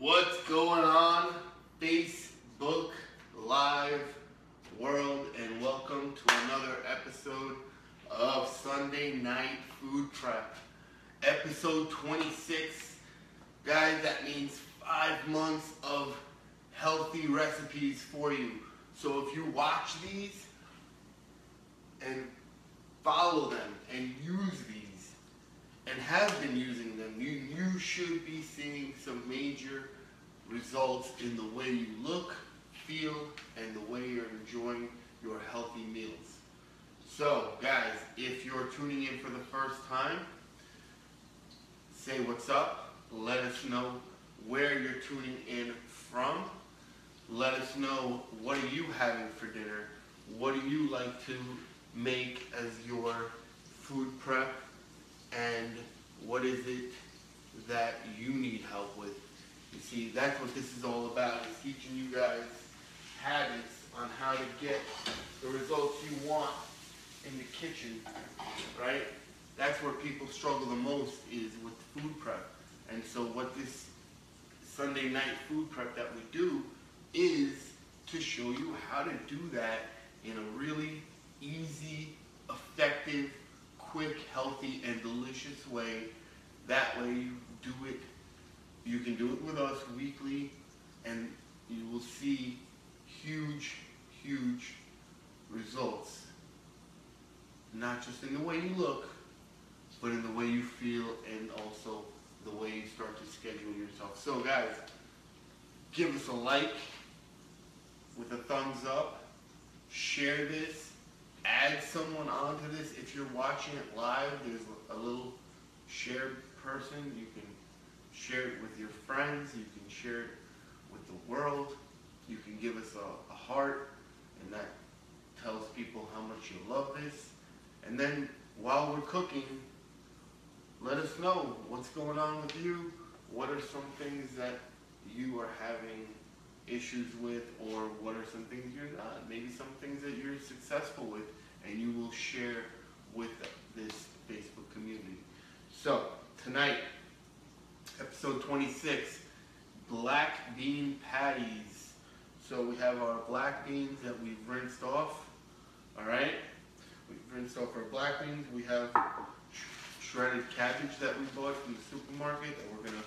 What's going on, Facebook Live world, and welcome to another episode of Sunday Night Food Prep. Episode 26. Guys, that means five months of healthy recipes for you. So if you watch these and follow them and use these and have been using them, you, you should be seeing some major results in the way you look, feel, and the way you're enjoying your healthy meals. So, guys, if you're tuning in for the first time, say what's up. Let us know where you're tuning in from. Let us know what are you having for dinner. What do you like to make as your food prep? And what is it that you need help with? You see, that's what this is all about, is teaching you guys habits on how to get the results you want in the kitchen, right? That's where people struggle the most is with food prep. And so what this Sunday night food prep that we do is to show you how to do that in a really easy, effective, quick, healthy, and delicious way. That way you do it, you can do it with us weekly, and you will see huge, huge results. Not just in the way you look, but in the way you feel and also the way you start to schedule yourself. So guys, give us a like with a thumbs up, share this, add someone onto this. If you're watching it live, there's a little share person. You can share it with your friends. You can share it with the world. You can give us a, a heart, and that tells people how much you love this. And then while we're cooking, let us know what's going on with you. What are some things that you are having issues with, or what are some things you're not? Maybe some things that you're successful with, and you will share with this Facebook community. So, tonight, episode 26, black bean patties. So we have our black beans that we've rinsed off. All right, we've rinsed off our black beans. We have shredded cabbage that we bought from the supermarket, and we're gonna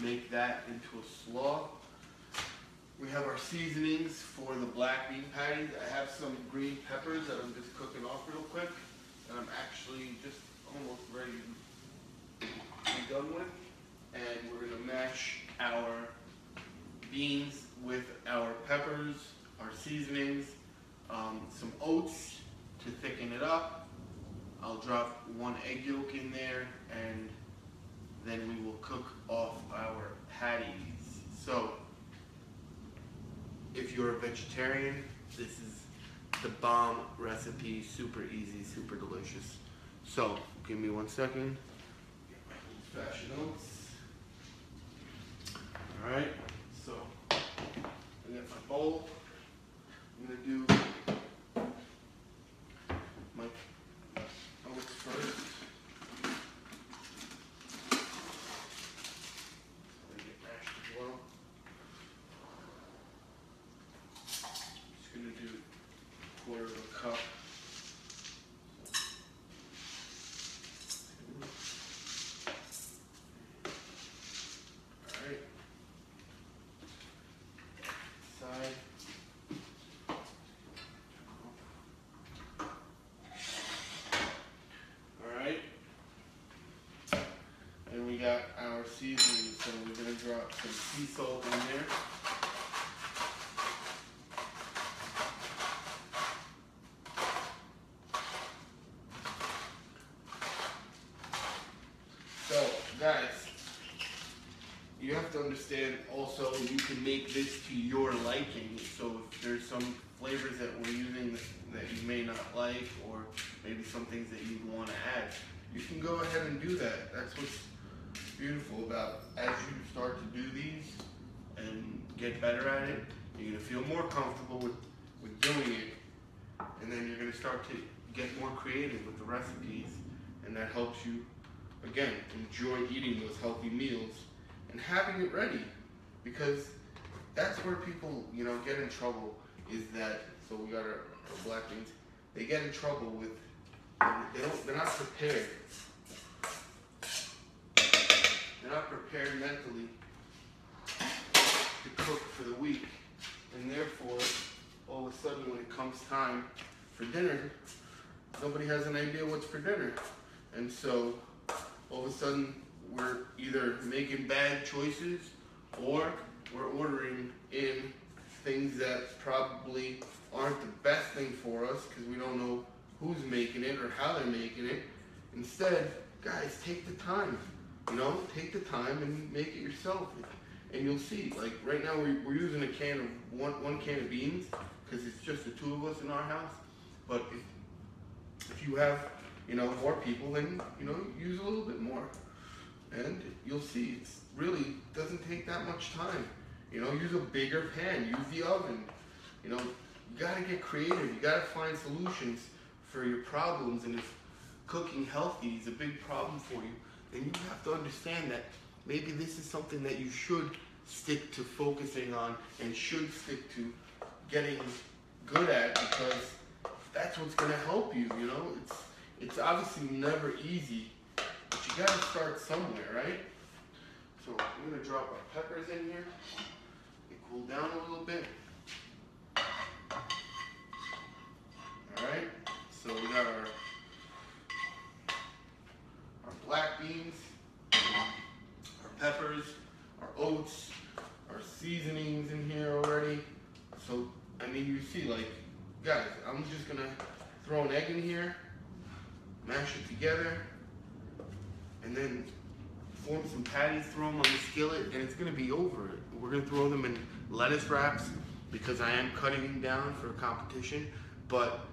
make that into a slaw. We have our seasonings for the black bean patties. I have some green peppers that I'm just cooking off real quick, and I'm actually just almost ready to be done with. And we're gonna mash our beans with our peppers, our seasonings, um, some oats to thicken it up. I'll drop one egg yolk in there and then we will cook off our patties. So, if you're a vegetarian, this is the bomb recipe, super easy, super delicious. So, give me one second. Get my old-fashioned oats. All right, so I got my bowl. I'm gonna do my oats first. They get mashed as well. Just gonna do a quarter of a cup. Alright. Side. Alright. And we got our seasoning, so we're gonna drop some sea salt in there. So, guys, you have to understand also you can make this to your liking. So if there's some flavors that we're using that, that you may not like, or maybe some things that you want to add, you can go ahead and do that. That's what's beautiful about as you start to do these and get better at it, you're gonna feel more comfortable with, with doing it, and then you're gonna start to get more creative with the recipes, and that helps you again enjoy eating those healthy meals and having it ready because that's where people, you know, get in trouble. Is that so? We got our, our black beans. They get in trouble with they don't. They're not prepared. They're not prepared mentally to cook for the week, and therefore, all of a sudden, when it comes time for dinner, nobody has an idea what's for dinner, and so all of a sudden we're either making bad choices or we're ordering in things that probably aren't the best thing for us because we don't know who's making it or how they're making it. Instead, guys, take the time. You know, take the time and make it yourself. And you'll see, like right now we're, using a can of one, one can of beans because it's just the two of us in our house. But if, if you have, you know, more people, then, you know, use a little bit more. And you'll see, it's really doesn't take that much time. You know, use a bigger pan, use the oven. You know, you gotta get creative. You gotta find solutions for your problems. And if cooking healthy is a big problem for you, then you have to understand that maybe this is something that you should stick to focusing on and should stick to getting good at because that's what's gonna help you. You know, it's it's obviously never easy, you gotta start somewhere, right? So I'm gonna drop our peppers in here. They cool down a little bit. All right. So we got our our black beans, our peppers, our oats, our seasonings in here already. So I mean, you see, like, guys, I'm just gonna throw an egg in here, mash it together, and then form some patties, throw them on the skillet, and it's gonna be over. We're gonna throw them in lettuce wraps because I am cutting them down for a competition, but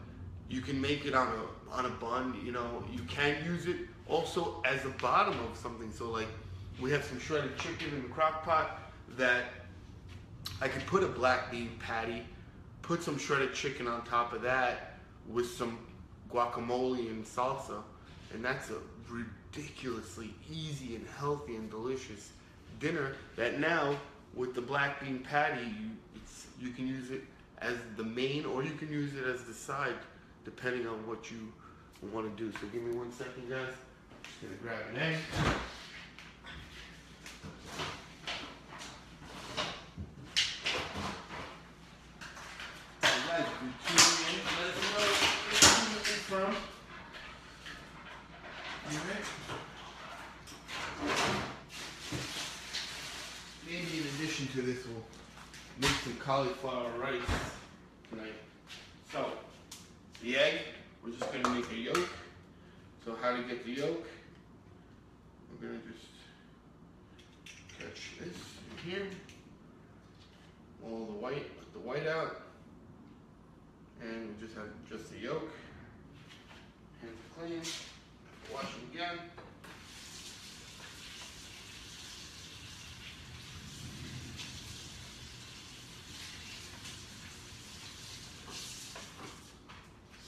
you can make it on a on a bun. You know, you can use it also as a bottom of something. So like, we have some shredded chicken in the crock pot that I could put a black bean patty, put some shredded chicken on top of that with some guacamole and salsa, and that's a ridiculously easy and healthy and delicious dinner that now with the black bean patty you, you can use it as the main or you can use it as the side depending on what you want to do. So give me one second, guys. Just gonna grab an egg. guys, if you're tuning in, let us know where you're from. Alright. Maybe in addition to this, we'll make some cauliflower rice tonight. So, the egg, we're just gonna make a yolk. So how to get the yolk? We're gonna just catch this in here. All the white, put the white out. And we just have just the yolk. Hands clean. Wash them again.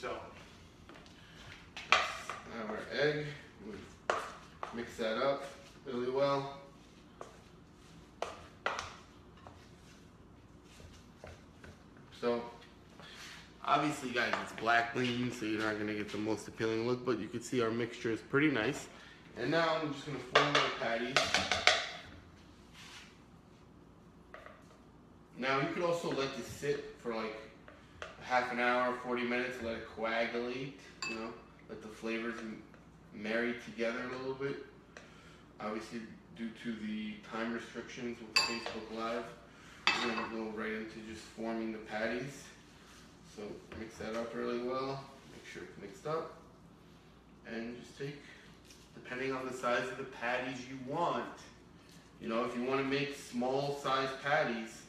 So, now our egg, we mix that up really well. So, obviously guys, it's black lean, so you're not gonna get the most appealing look, but you can see our mixture is pretty nice. And now I'm just gonna form my patties. Now you could also let this sit for like half an hour, 40 minutes, let it coagulate, you know, let the flavors marry together a little bit. Obviously, due to the time restrictions with Facebook Live, we're gonna go right into just forming the patties. So mix that up really well, make sure it's mixed up, and just take, depending on the size of the patties you want, you know, if you wanna make small size patties,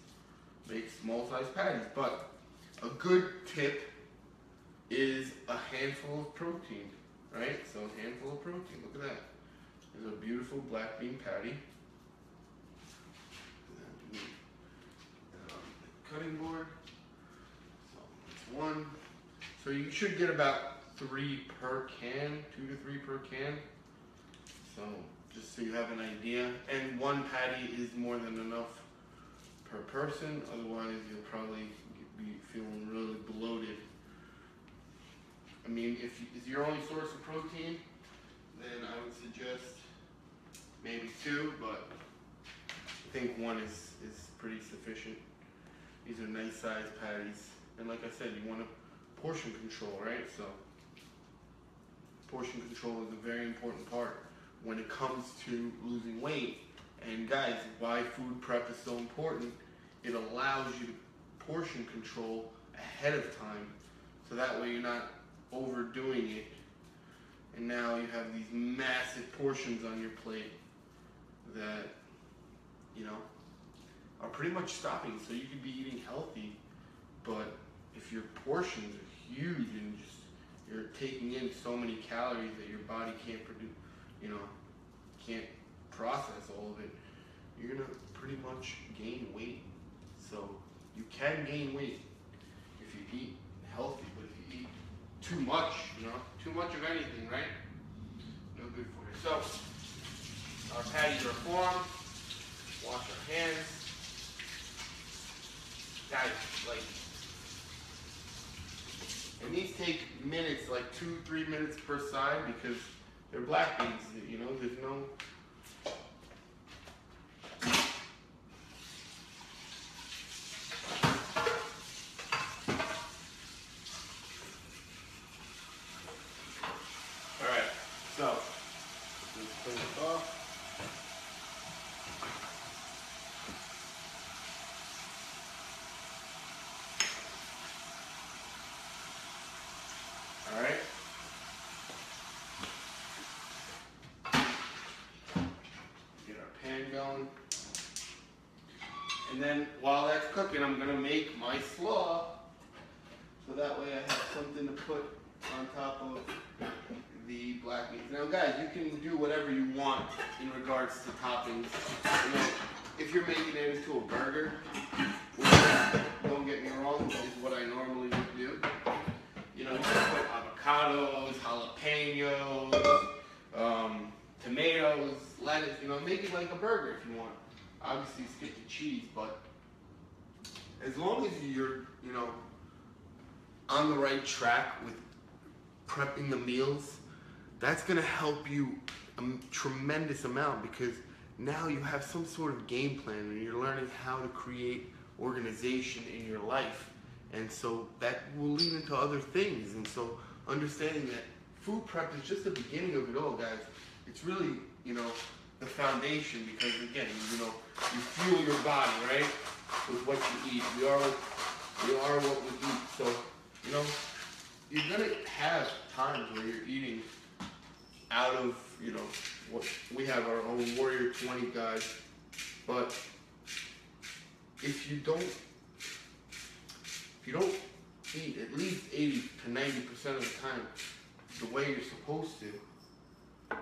make small size patties, but a good tip is a handful of protein, right? So a handful of protein, look at that. There's a beautiful black bean patty. Um, cutting board. So that's one. So you should get about three per can, two to three per can. So just so you have an idea. And one patty is more than enough per person. Otherwise, you'll probably be feeling really bloated. I mean, if is your only source of protein, then I would suggest maybe two, but I think one is, is pretty sufficient. These are nice sized patties. And like I said, you want to portion control, right? So portion control is a very important part when it comes to losing weight. And guys, why food prep is so important, it allows you to portion control ahead of time. So that way you're not overdoing it. And now you have these massive portions on your plate that, you know, are pretty much stopping. So you could be eating healthy, but if your portions are huge and just you're taking in so many calories that your body can't produce, you know, can't process all of it, you're gonna pretty much gain weight. So you can gain weight if you eat healthy, but if you eat too much, you know, too much of anything, right? No good for you. So our patties are formed. Wash our hands. Guys, like, and these take minutes, like two, three minutes per side because they're black beans. You know, there's no All right, so let's clean this off. All right. Get our pan going. And then while that's cooking, I'm gonna make my slaw. So that way I have something to put on top of the black beans. Now guys, you can do whatever you want in regards to toppings. You know, if you're making it into a burger, which, don't get me wrong, is what I normally would do. You know, you put avocados, jalapenos, um, tomatoes, lettuce, you know, make it like a burger if you want. Obviously skip the cheese, but as long as you're, you know, on the right track with prepping the meals, that's gonna help you a tremendous amount because now you have some sort of game plan and you're learning how to create organization in your life. And so that will lead into other things. And so understanding that food prep is just the beginning of it all, guys. It's really, you know, the foundation because again, you know, you fuel your body, right? With what you eat. We are we are what we eat. So, you know, you're gonna have times where you're eating out of, you know, what we have our own Warrior 20 guide, but if you don't if you don't eat at least 80 to 90 percent of the time the way you're supposed to,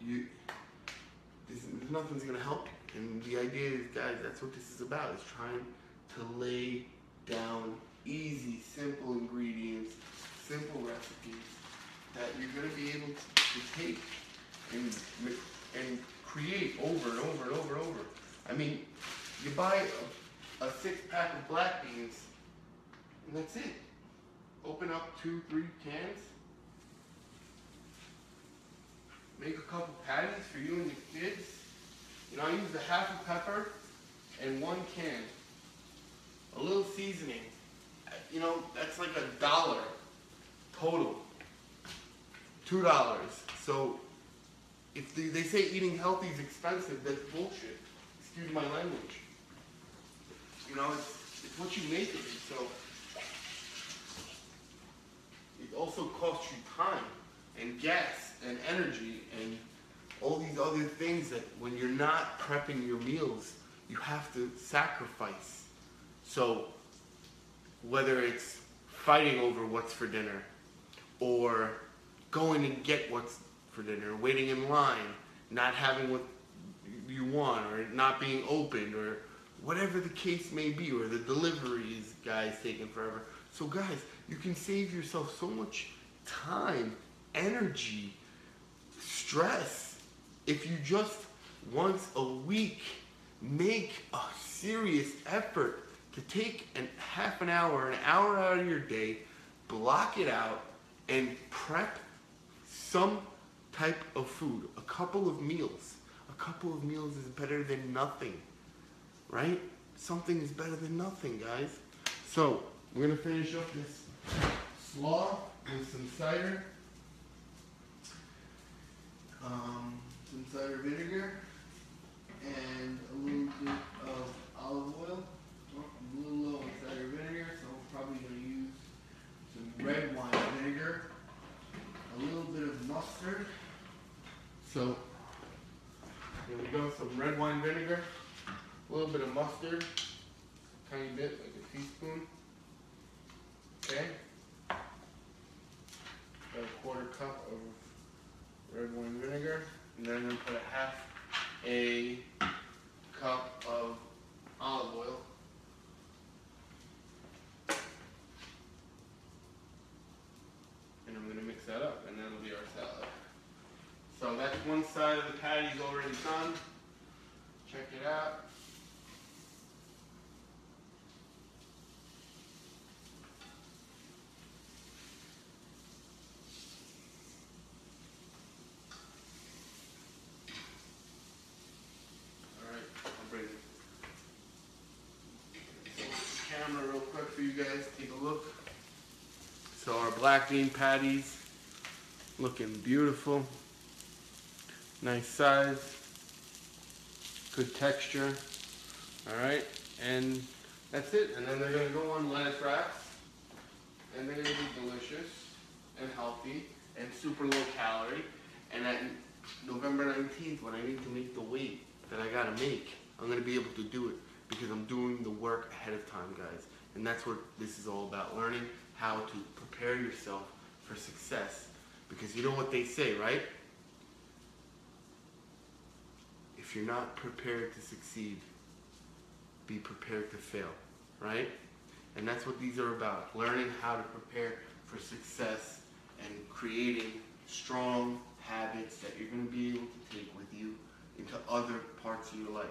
you there's nothing's gonna help you. And the idea is, guys, that's what this is about. Is trying to lay down easy, simple ingredients, simple recipes that you're gonna be able to, to take and and create over and over and over and over. I mean, you buy a, a six pack of black beans, and that's it. Open up two, three cans. Make a couple patties for you and your kids. You know, I use a half a pepper and one can. A little seasoning. You know, that's like a dollar total. Two dollars. So if they, they say eating healthy is expensive, that's bullshit. Excuse my language. You know, it's, it's what you make of it. So it also costs you time and gas and energy and all these other things that when you're not prepping your meals, you have to sacrifice. So whether it's fighting over what's for dinner or going and get what's for dinner, waiting in line, not having what you want, or not being opened, or whatever the case may be, or the deliveries guys taking forever. So guys, you can save yourself so much time, energy, stress if you just once a week make a serious effort to take an half an hour, an hour out of your day, block it out, and prep some type of food, a couple of meals. A couple of meals is better than nothing, right? Something is better than nothing, guys. So, we're gonna finish up this slaw with some cider. Um, some cider vinegar and a little bit of olive oil. I'm a little low on cider vinegar, so I'm probably gonna use some red wine vinegar, a little bit of mustard. So here we go, some red wine vinegar, a little bit of mustard, tiny bit, like a teaspoon. Okay. About a quarter cup of red wine vinegar, and then I'm gonna put a half a cup of olive oil. And I'm gonna mix that up, and that'll be our salad. So that's one side of the done. Check it out. Camera real quick for you guys. Take a look. So our black bean patties looking beautiful. Nice size. Good texture. Alright, and that's it. And then they're gonna go on lettuce wraps. And they're gonna be delicious and healthy and super low calorie. And at November 19th, when I need to make the weight that I gotta make, I'm gonna be able to do it because I'm doing the work ahead of time, guys. And that's what this is all about learning how to prepare yourself for success. Because you know what they say, right? If you're not prepared to succeed, be prepared to fail, right? And that's what these are about learning how to prepare for success and creating strong habits that you're going to be able to take with you into other parts of your life.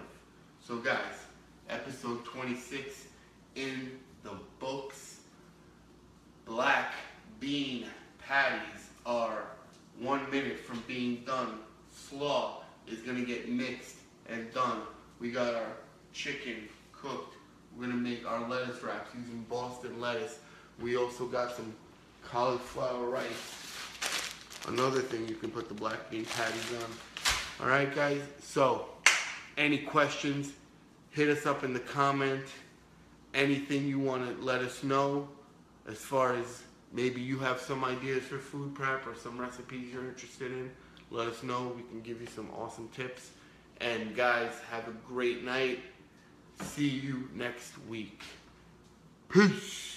So, guys, episode 26 in the books. Black bean patties are one minute from being done. Slaw is going to get mixed and done. We got our chicken cooked. We're going to make our lettuce wraps using Boston lettuce. We also got some cauliflower rice. Another thing you can put the black bean patties on. All right, guys. So, any questions, hit us up in the comment. Anything you want to let us know as far as maybe you have some ideas for food prep or some recipes you're interested in. Let us know. We can give you some awesome tips. And guys, have a great night. See you next week. Peace.